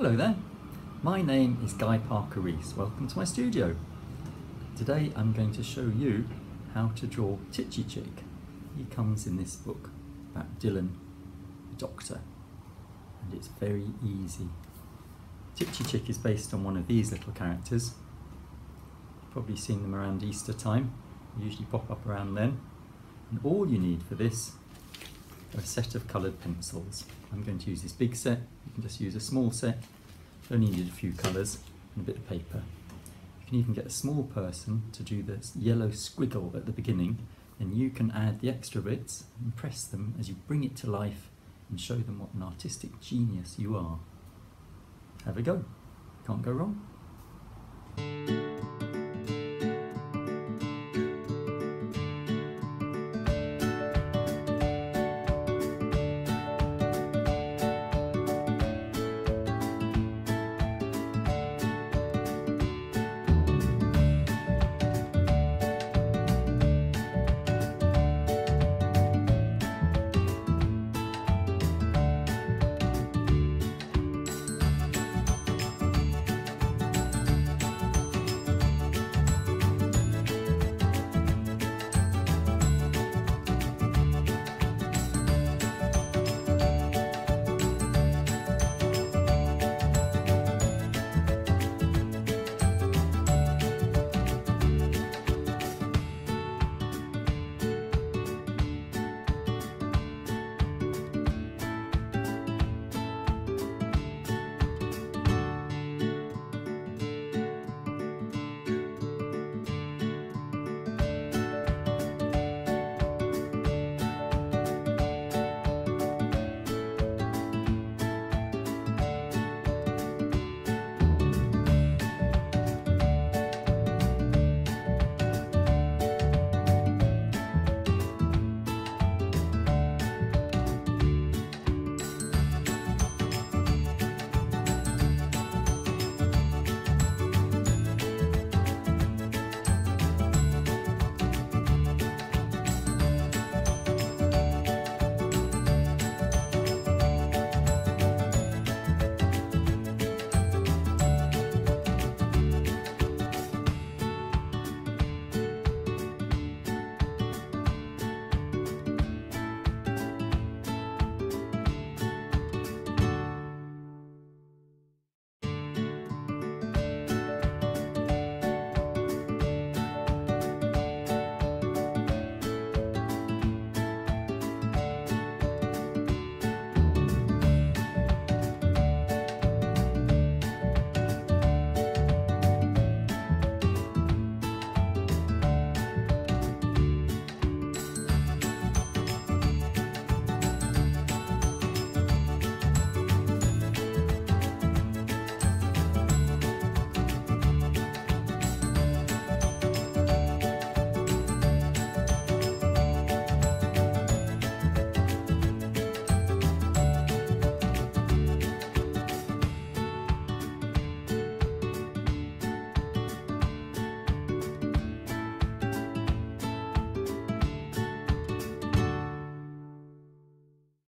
Hello there, my name is Guy Parker Rees. Welcome to my studio. Today I'm going to show you how to draw Titchy Chick. He comes in this book about Dylan, the doctor, and it's very easy. Titchy Chick is based on one of these little characters. You've probably seen them around Easter time, they usually pop up around then. And all you need for this a set of coloured pencils. I'm going to use this big set, you can just use a small set. Only need a few colours and a bit of paper. You can even get a small person to do this yellow squiggle at the beginning, and you can add the extra bits and press them as you bring it to life and show them what an artistic genius you are. Have a go. Can't go wrong.